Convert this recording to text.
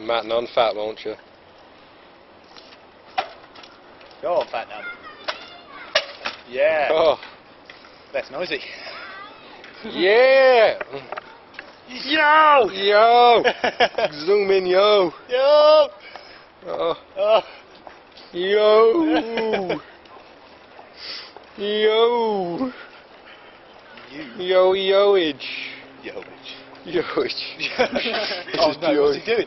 Matt Nunn fat launcher. Go on, fat Nunn. Yeah. Oh, That's noisy. yeah! Yo! Yo! Zoom in, yo! Yo! Oh, Oh. yo! Yo! You. Yo, yoage! Yo. Yoage. oh no, what's he George.